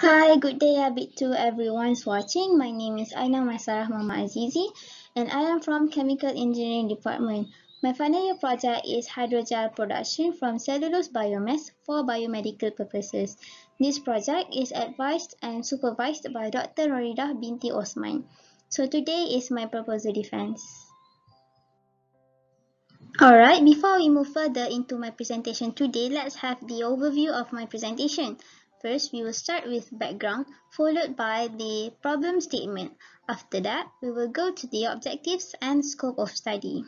Hi, good day Abid to everyone's watching. My name is Aina Maisarah Mama Azizi and I am from Chemical Engineering Department. My final year project is hydrogel production from cellulose biomass for biomedical purposes. This project is advised and supervised by Dr. Noridah binti Osman. So today is my proposal defense. Alright, before we move further into my presentation today, let's have the overview of my presentation. First, we will start with background, followed by the problem statement. After that, we will go to the objectives and scope of study.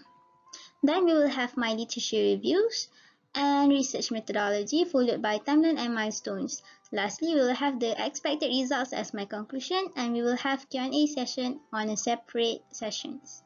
Then we will have my literature reviews and research methodology, followed by timeline and milestones. Lastly, we will have the expected results as my conclusion, and we will have Q&A session on a separate sessions.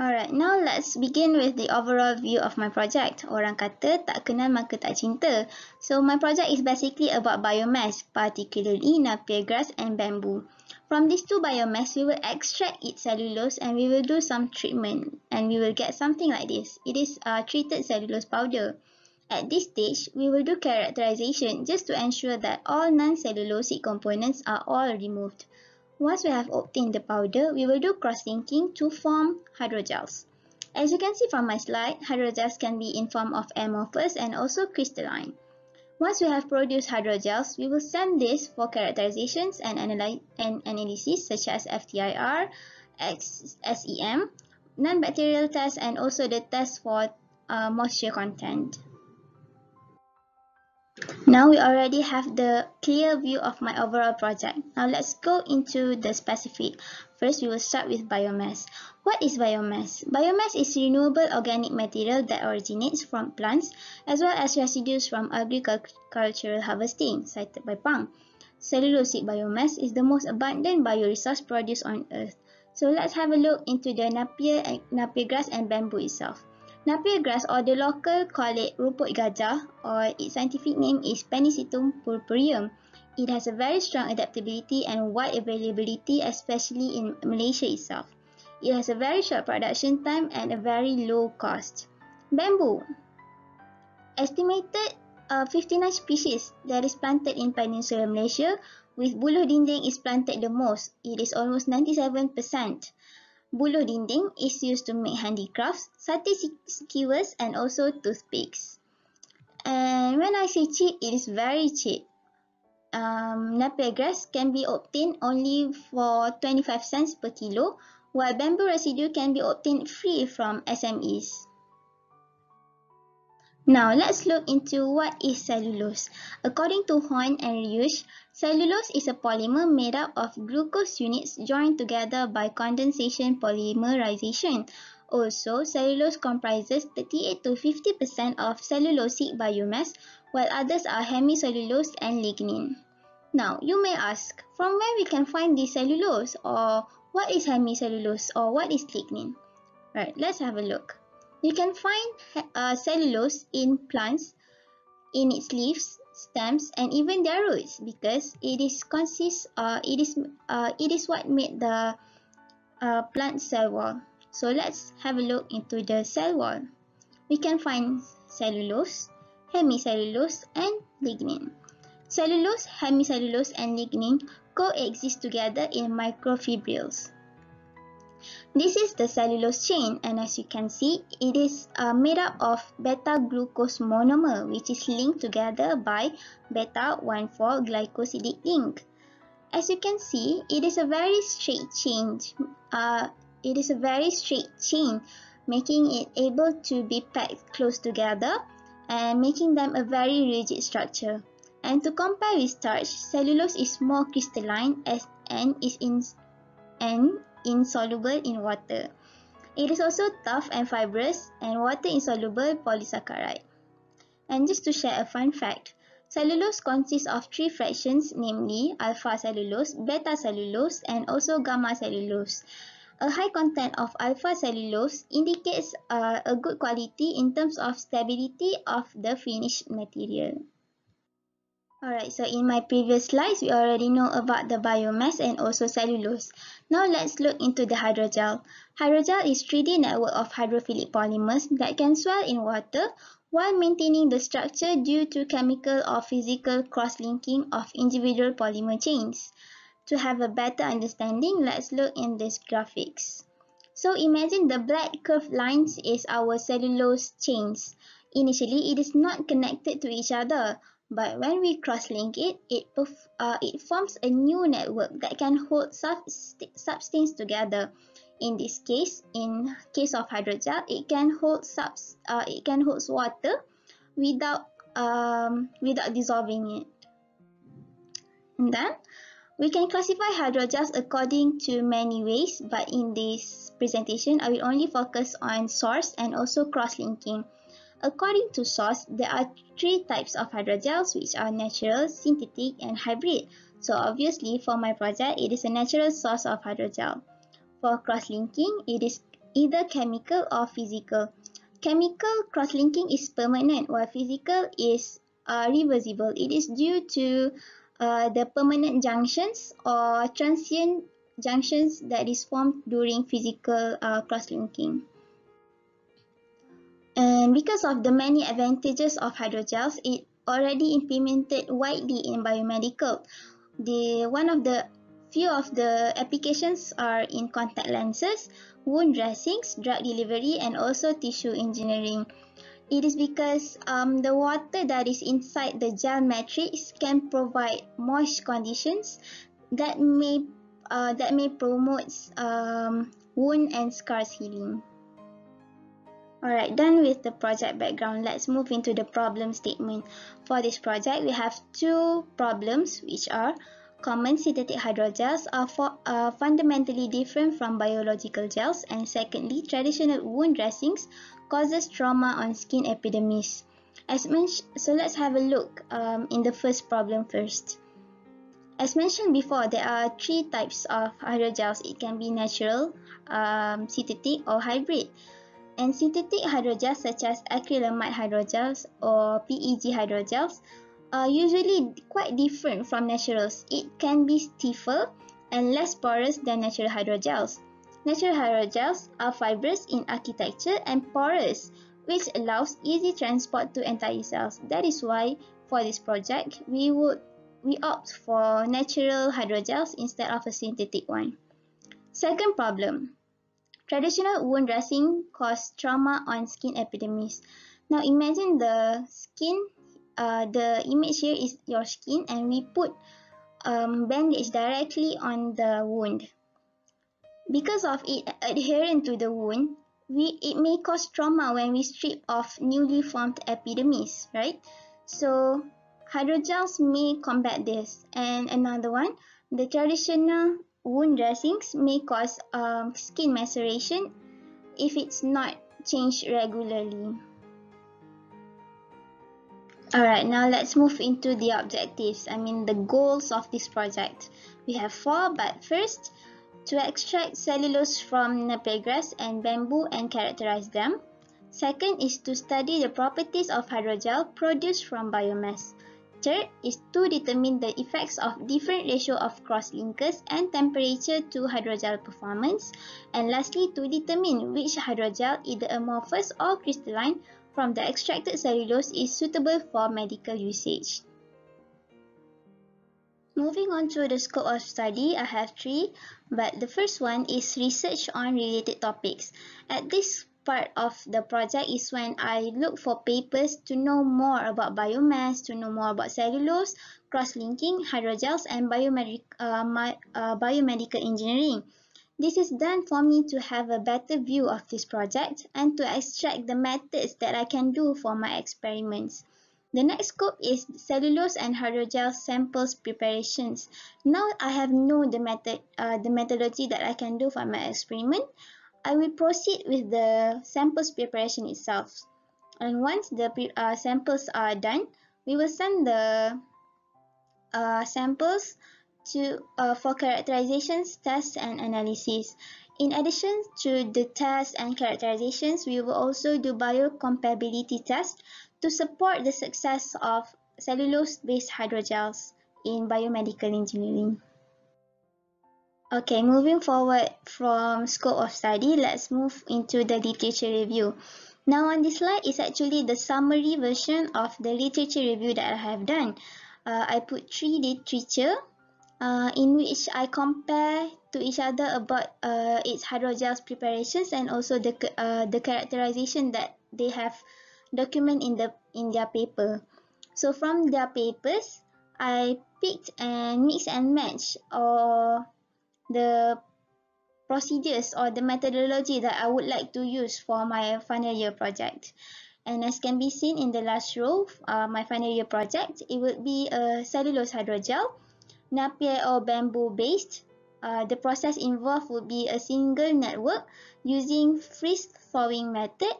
Alright, now let's begin with the overall view of my project. Orang kata tak kenal maka tak cinta. So my project is basically about biomass, particularly napier grass and bamboo. From these two biomass, we will extract its cellulose and we will do some treatment and we will get something like this. It is a treated cellulose powder. At this stage, we will do characterization just to ensure that all non-cellulosic components are all removed. Once we have obtained the powder, we will do cross-linking to form hydrogels. As you can see from my slide, hydrogels can be in form of amorphous and also crystalline. Once we have produced hydrogels, we will send this for characterizations and, analy and analysis such as FTIR, SEM, non-bacterial tests and also the test for uh, moisture content. Now we already have the clear view of my overall project. Now let's go into the specific. First, we will start with biomass. What is biomass? Biomass is renewable organic material that originates from plants as well as residues from agricultural harvesting, cited by Pang. Cellulosic biomass is the most abundant bioresource produced on Earth. So let's have a look into the napier, napier grass and bamboo itself. Napier grass or the local call it ruput gajah or its scientific name is Pennisetum purpureum. It has a very strong adaptability and wide availability especially in Malaysia itself. It has a very short production time and a very low cost. Bamboo. Estimated uh, 59 species that is planted in Peninsular Malaysia with buluh dinding is planted the most. It is almost 97%. Buluh dinding is used to make handicrafts, sate skewers and also toothpicks. And when I say cheap, it is very cheap. Um, napier grass can be obtained only for 25 cents per kilo, while bamboo residue can be obtained free from SMEs. Now, let's look into what is cellulose. According to Horn and Rieusch, cellulose is a polymer made up of glucose units joined together by condensation polymerization. Also, cellulose comprises 38 to 50% of cellulosic biomass, while others are hemicellulose and lignin. Now, you may ask, from where we can find this cellulose, or what is hemicellulose, or what is lignin? Right, let's have a look. You can find uh, cellulose in plants, in its leaves, stems, and even their roots because it is consists. Uh, it is uh, it is what made the uh, plant cell wall. So let's have a look into the cell wall. We can find cellulose, hemicellulose, and lignin. Cellulose, hemicellulose, and lignin coexist together in microfibrils. This is the cellulose chain and as you can see, it is uh, made up of beta-glucose monomer which is linked together by beta-1,4-glycosidic link. As you can see, it is a very straight chain. Uh, it is a very straight chain, making it able to be packed close together and making them a very rigid structure. And to compare with starch, cellulose is more crystalline as and is in and insoluble in water. It is also tough and fibrous and water-insoluble polysaccharide. And just to share a fun fact, cellulose consists of three fractions namely alpha cellulose, beta cellulose and also gamma cellulose. A high content of alpha cellulose indicates uh, a good quality in terms of stability of the finished material. Alright, so in my previous slides, we already know about the biomass and also cellulose. Now let's look into the hydrogel. Hydrogel is 3D network of hydrophilic polymers that can swell in water while maintaining the structure due to chemical or physical cross-linking of individual polymer chains. To have a better understanding, let's look in these graphics. So imagine the black curved lines is our cellulose chains. Initially, it is not connected to each other, but when we cross-link it, it, uh, it forms a new network that can hold substance together. In this case, in case of hydrogel, it can hold subs, uh, it can hold water without um, without dissolving it. And then we can classify hydrogels according to many ways, but in this presentation, I will only focus on source and also cross-linking. According to source, there are three types of hydrogels which are natural, synthetic and hybrid. So obviously for my project, it is a natural source of hydrogel. For cross-linking, it is either chemical or physical. Chemical cross-linking is permanent while physical is uh, reversible. It is due to uh, the permanent junctions or transient junctions that is formed during physical uh, cross-linking. And because of the many advantages of hydrogels, it already implemented widely in biomedical. The one of the Few of the applications are in contact lenses, wound dressings, drug delivery, and also tissue engineering. It is because um, the water that is inside the gel matrix can provide moist conditions that may uh, that may promote um, wound and scars healing. Alright, done with the project background, let's move into the problem statement. For this project, we have two problems which are Common synthetic hydrogels are, for, fundamentally different from biological gels and secondly, traditional wound dressings causes trauma on skin epidermis. As mentioned, so let's have a look um, in the first problem first. As mentioned before, there are three types of hydrogels. It can be natural, um, synthetic or hybrid. And synthetic hydrogels such as acrylamide hydrogels or PEG hydrogels are usually quite different from naturals. It can be stiffer and less porous than natural hydrogels. Natural hydrogels are fibrous in architecture and porous, which allows easy transport to entire cells. That is why for this project, we would we opt for natural hydrogels instead of a synthetic one. Second problem. Traditional wound dressing cause trauma on skin epidermis. Now imagine the skin uh, the image here is your skin and we put um, bandage directly on the wound. Because of it adherent to the wound, we, it may cause trauma when we strip off newly formed epidermis, right? So hydrogels may combat this. And another one, the traditional wound dressings may cause um, skin maceration if it's not changed regularly. Alright, now let's move into the objectives, I mean the goals of this project. We have four, but first, to extract cellulose from Napier grass and bamboo and characterize them. Second is to study the properties of hydrogel produced from biomass. Third is to determine the effects of different ratio of cross-linkers and temperature to hydrogel performance. And lastly, to determine which hydrogel, either amorphous or crystalline, from the extracted cellulose is suitable for medical usage. Moving on to the scope of study, I have three, but the first one is research on related topics. At this part of the project is when I look for papers to know more about biomass, to know more about cellulose, cross-linking, hydrogels, and biomedic uh, my, uh, biomedical engineering. This is done for me to have a better view of this project and to extract the methods that I can do for my experiments. The next scope is cellulose and hydrogel samples preparations. Now I have known the method, uh, the methodology that I can do for my experiment. I will proceed with the samples preparation itself. And once the uh, samples are done, we will send the uh, samples to uh, for characterizations, tests, and analysis. In addition to the tests and characterizations, we will also do biocompatibility tests to support the success of cellulose-based hydrogels in biomedical engineering. Okay, moving forward from scope of study, let's move into the literature review. Now on this slide is actually the summary version of the literature review that I have done. Uh, I put three literature uh, in which I compare to each other about uh, its hydrogels preparations and also the uh, the characterization that they have document in the in their paper. So from their papers, I picked and mix and match or the procedures or the methodology that I would like to use for my final year project. And as can be seen in the last row, uh, my final year project, it would be a cellulose hydrogel Napier or bamboo based. Uh, the process involved would be a single network using freeze thawing method.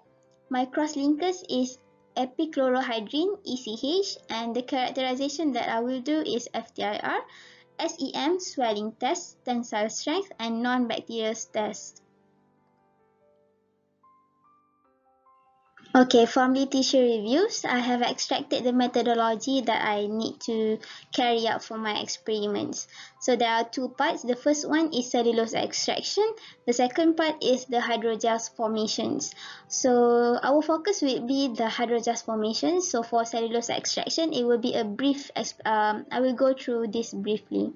My cross linkers is epichlorohydrin ECH and the characterization that I will do is FTIR, SEM swelling test, tensile strength and non-bacterial test. Okay, from tissue reviews, I have extracted the methodology that I need to carry out for my experiments. So there are two parts. The first one is cellulose extraction. The second part is the hydrogels formations. So our focus will be the hydrogels formations. So for cellulose extraction, it will be a brief, um, I will go through this briefly.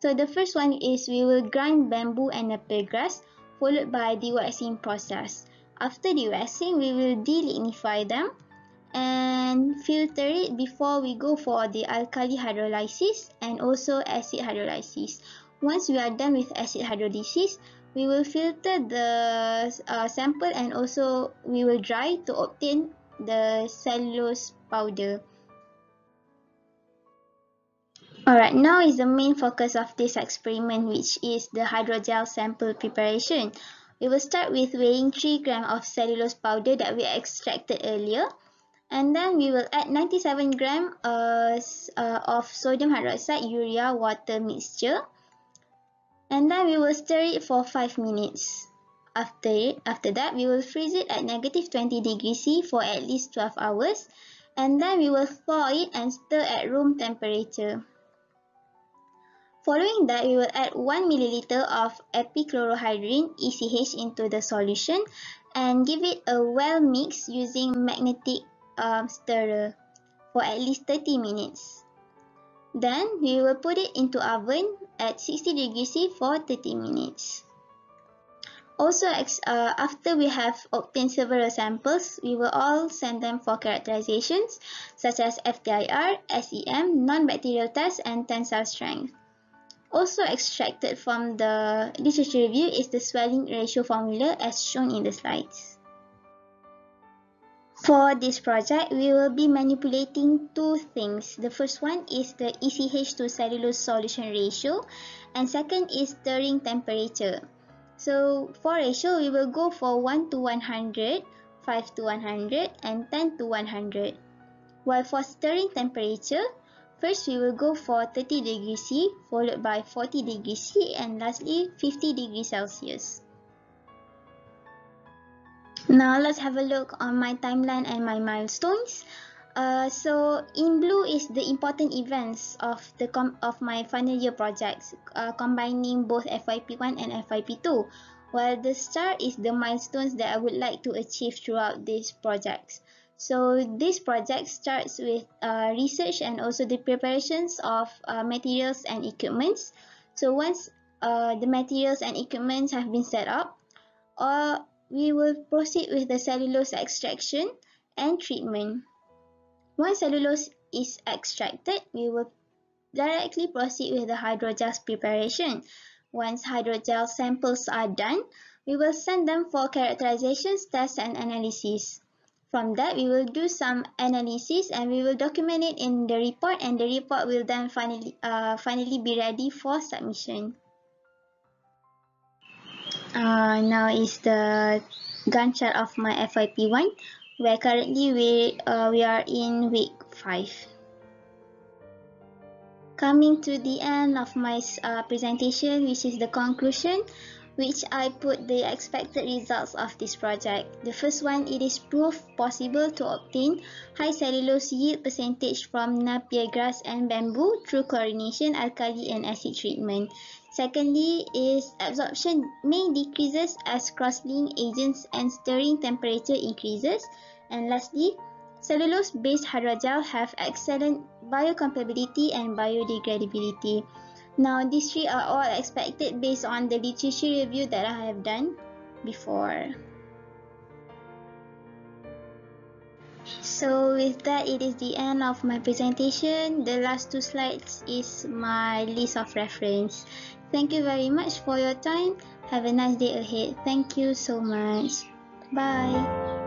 So the first one is we will grind bamboo and Napier grass followed by the waxing process. After dewaxing, we will delignify them and filter it before we go for the alkali hydrolysis and also acid hydrolysis. Once we are done with acid hydrolysis, we will filter the uh, sample and also we will dry to obtain the cellulose powder. Alright, now is the main focus of this experiment which is the hydrogel sample preparation. We will start with weighing 3 gram of cellulose powder that we extracted earlier. And then we will add 97 gram uh, uh, of sodium hydroxide urea water mixture. And then we will stir it for 5 minutes. After, it, after that, we will freeze it at negative 20 degrees C for at least 12 hours. And then we will thaw it and stir at room temperature. Following that, we will add 1 milliliter of epichlorohydrin ECH into the solution and give it a well mix using magnetic um, stirrer for at least 30 minutes. Then, we will put it into oven at 60 degrees C for 30 minutes. Also, uh, after we have obtained several samples, we will all send them for characterizations such as FTIR, SEM, non-bacterial test, and tensile strength. Also extracted from the literature review is the swelling ratio formula as shown in the slides. For this project, we will be manipulating two things. The first one is the ECH to cellulose solution ratio and second is stirring temperature. So for ratio, we will go for 1 to 100, 5 to 100 and 10 to 100. While for stirring temperature, First, we will go for 30 degrees C, followed by 40 degrees C, and lastly 50 degrees Celsius. Now, let's have a look on my timeline and my milestones. Uh, so, in blue is the important events of the of my final year projects, uh, combining both FYP1 and FYP2, while the star is the milestones that I would like to achieve throughout these projects. So this project starts with uh, research and also the preparations of uh, materials and equipments. So once uh, the materials and equipments have been set up, uh, we will proceed with the cellulose extraction and treatment. Once cellulose is extracted, we will directly proceed with the hydrogel preparation. Once hydrogel samples are done, we will send them for characterizations, tests, and analysis. From that, we will do some analysis and we will document it in the report and the report will then finally, uh, finally be ready for submission. Uh, now is the Gantt chart of my FYP1 where currently we, uh, we are in week 5. Coming to the end of my uh, presentation which is the conclusion, which I put the expected results of this project. The first one, it is proof possible to obtain high cellulose yield percentage from Napier grass and bamboo through chlorination, alkali and acid treatment. Secondly is absorption may decreases as cross-link agents and stirring temperature increases. And lastly, cellulose-based hydrogel have excellent biocompatibility and biodegradability. Now, these three are all expected based on the literature review that I have done before. So with that, it is the end of my presentation. The last two slides is my list of reference. Thank you very much for your time. Have a nice day ahead. Thank you so much. Bye.